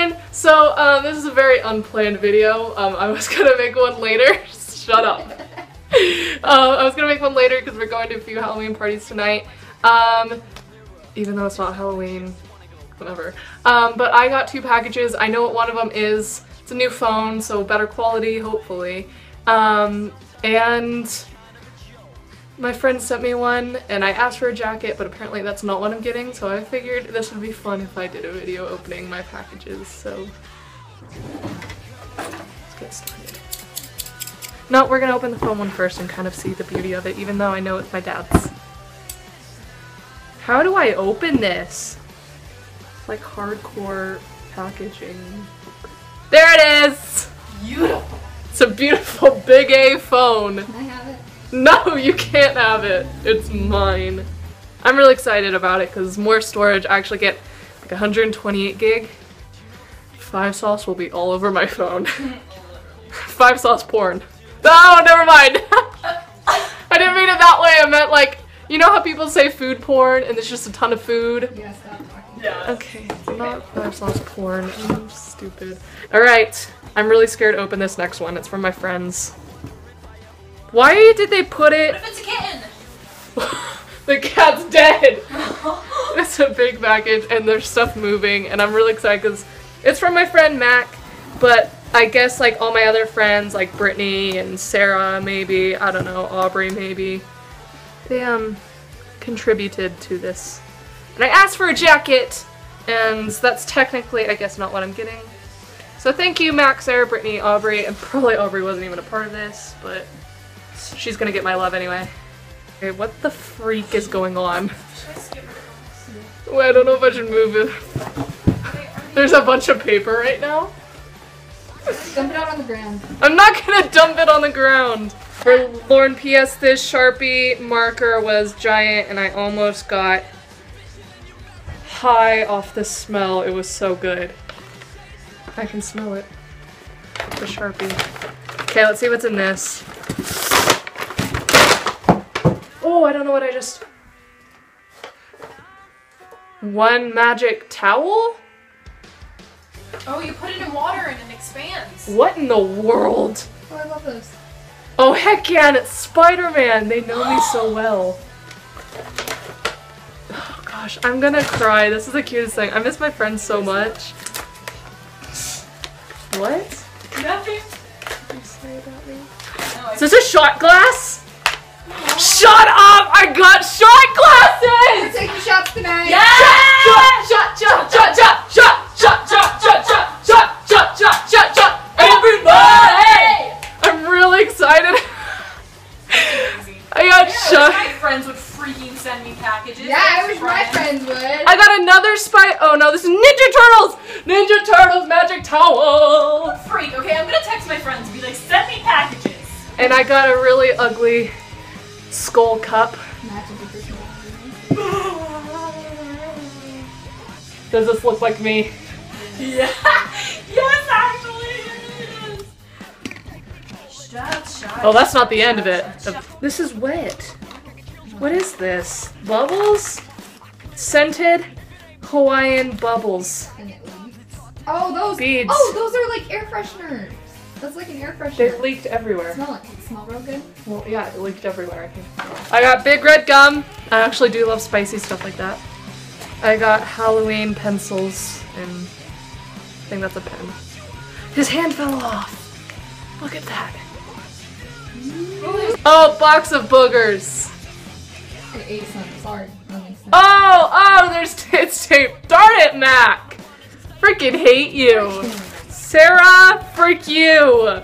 everyone! So, um, this is a very unplanned video. Um, I was gonna make one later. Shut up. um, I was gonna make one later because we're going to a few Halloween parties tonight. Um, even though it's not Halloween, whatever. Um, but I got two packages. I know what one of them is. It's a new phone, so better quality, hopefully. Um, and my friend sent me one and I asked for a jacket, but apparently that's not what I'm getting, so I figured this would be fun if I did a video opening my packages, so let's get started. No, we're gonna open the phone one first and kind of see the beauty of it, even though I know it's my dad's. How do I open this? It's like hardcore packaging. There it is! Beautiful. It's a beautiful big A phone. Can I have it? No, you can't have it. It's mine. I'm really excited about it because more storage. I actually get like 128 gig. Five sauce will be all over my phone. Five sauce porn. Oh, never mind. I didn't mean it that way. I meant like, you know how people say food porn and there's just a ton of food? Yeah, stop talking. Yeah. Okay, not five sauce porn. I'm stupid. Alright, I'm really scared to open this next one. It's from my friends. Why did they put it? What if it's a kitten? the cat's dead! it's a big package and there's stuff moving and I'm really excited because it's from my friend Mac, but I guess like all my other friends like Brittany and Sarah maybe, I don't know, Aubrey maybe, they um contributed to this. And I asked for a jacket and that's technically I guess not what I'm getting. So thank you Mac, Sarah, Brittany, Aubrey, and probably Aubrey wasn't even a part of this, but she's gonna get my love anyway. Okay, what the freak is going on? Wait, I don't know if I should move it. There's a bunch of paper right now. Dump it out on the ground. I'm not gonna dump it on the ground. For Lauren PS, this Sharpie marker was giant and I almost got high off the smell. It was so good. I can smell it. The Sharpie. Okay, let's see what's in this. Oh, I don't know what I just... One magic towel? Oh, you put it in water and it expands. What in the world? Oh, I love those. Oh heck yeah, and it's Spider-Man! They know me so well. Oh gosh, I'm gonna cry. This is the cutest thing. I miss my friends so much. What? Nothing. Did you say about me? No, I Is this a shot glass? Shut up! I got shot We're glasses! taking shots tonight. Yeah! Shot, shot, shot, shot, shot, shot, shot, shot, shot, shot, shot, shot, shot, shot, shot, everybody! I'm really excited. I got Yeah, shot. my friends would freaking send me packages. Yeah, I Thanks, wish my Brian. friends would. I got another spy. Oh no, this is Ninja Turtles! Ninja Turtles magic towel! Freak. Okay, I'm gonna text my friends and be like, send me packages. And I got a really ugly skull cup. Does this look like me? Yeah. yes, actually. It is. Shot, shot. Oh, that's not the end of it. This is wet. What is this? Bubbles? Scented Hawaiian bubbles. and it leaks. Oh, those. Beads. Oh, those are like air fresheners. That's like an air freshener. They freshener. leaked everywhere. Smell it. Does it smell real good? Well, yeah, it leaked everywhere, I. I got big red gum. I actually do love spicy stuff like that. I got Halloween pencils, and I think that's a pen. His hand fell off. Look at that. Oh, box of boogers. Ate some. Sorry. That makes sense. Oh, oh, there's it's tape. Darn it, Mac. Freaking hate you. Sarah, freak you.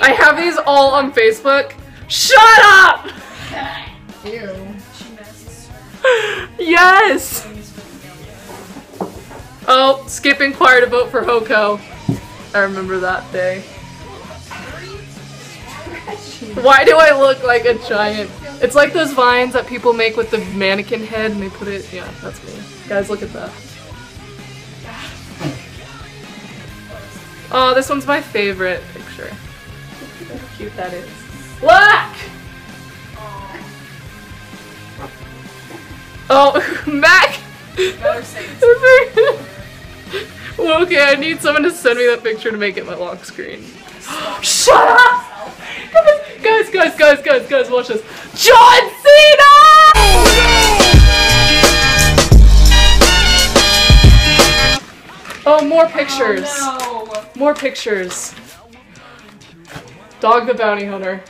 I have these all on Facebook. Shut up! Ew. Yes! Oh, Skip inquired to vote for Hoko. I remember that day. Why do I look like a giant? It's like those vines that people make with the mannequin head and they put it. Yeah, that's me. Guys, look at that. Oh, this one's my favorite picture. Look how cute that is. Look! Oh, Mac! Better say it's Okay, I need someone to send me that picture to make it my lock screen. Shut up! Guys, guys, guys, guys, guys, watch this. John Cena! Oh, more pictures. Oh, More pictures. Dog the bounty hunter.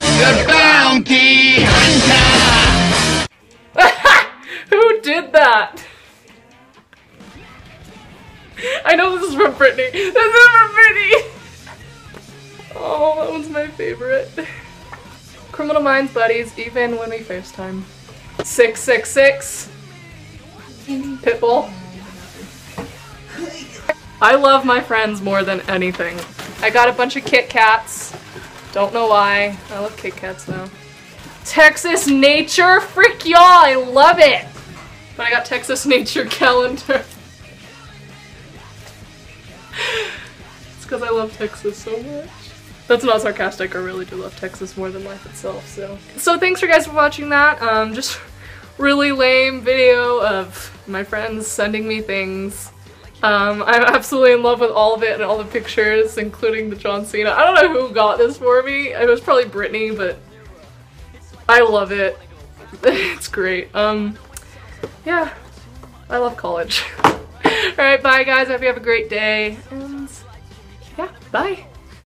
The bounty hunter! Did that? I know this is from Brittany. This is from Brittany. Oh, that one's my favorite. Criminal Minds buddies, even when we FaceTime. 666. Pitbull. I love my friends more than anything. I got a bunch of Kit Kats. Don't know why. I love Kit Kats though. Texas Nature? Freak y'all, I love it! But I got Texas Nature calendar. it's because I love Texas so much. That's not sarcastic, I really do love Texas more than life itself, so. So thanks for guys for watching that. Um, just really lame video of my friends sending me things. Um, I'm absolutely in love with all of it and all the pictures, including the John Cena. I don't know who got this for me. It was probably Brittany, but I love it. it's great. Um, yeah, I love college. Alright, bye guys. I hope you have a great day. And yeah, bye.